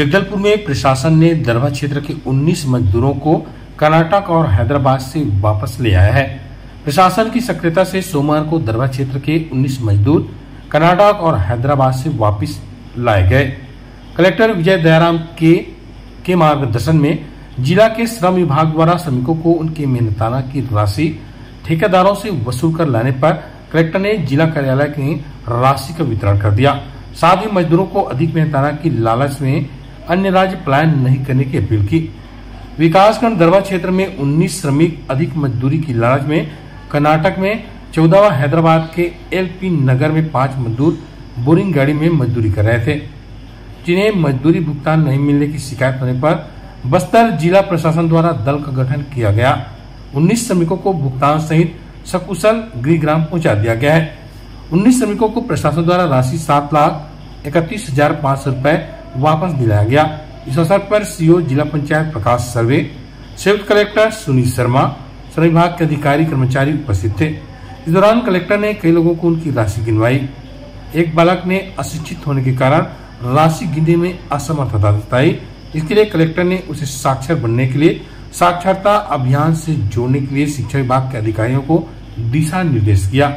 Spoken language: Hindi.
जगदलपुर में प्रशासन ने दरभा क्षेत्र के 19 मजदूरों को कर्नाटक और हैदराबाद से वापस ले आया है। प्रशासन की सक्रियता से सोमवार को दरभा क्षेत्र के 19 मजदूर कर्नाटक और हैदराबाद से वापस लाए गए। कलेक्टर विजय दयाराम के के मार्गदर्शन में जिला के श्रम विभाग द्वारा श्रमिकों को उनके मेहनताना की राशि ठेकेदारों से वसूल कर लाने पर कलेक्टर ने जिला कार्यालय की राशि का वितरण कर दिया। साथ ही मजदूरों को अधिक मेहनताना की लालच में अन्य राज्य पलायन नहीं करने की अपील की। विकासखंड दरबा क्षेत्र में 19 श्रमिक अधिक मजदूरी की लालच में, कर्नाटक में चौदहवा हैदराबाद के एलपी नगर में पाँच मजदूर बोरिंग गाड़ी में मजदूरी कर रहे थे। जिन्हें मजदूरी भुगतान नहीं मिलने की शिकायत होने पर बस्तर जिला प्रशासन द्वारा दल का गठन किया गया। 19 श्रमिकों को भुगतान सहित सकुशल गृहग्राम पहुँचा दिया गया है। 19 श्रमिकों को प्रशासन द्वारा राशि सात लाख इकतीस हज़ार पाँच सौ रूपए वापस दिलाया गया। इस अवसर पर सीओ जिला पंचायत प्रकाश सर्वे संयुक्त कलेक्टर सुनील शर्मा, श्रम विभाग के अधिकारी कर्मचारी उपस्थित थे। इस दौरान कलेक्टर ने कई लोगों को उनकी राशि गिनवाई। एक बालक ने अशिक्षित होने के कारण राशि गिनने में असमर्थता जताई। इसके लिए कलेक्टर ने उसे साक्षर बनने के लिए साक्षरता अभियान से जोड़ने के लिए शिक्षा विभाग के अधिकारियों को दिशा निर्देश किया।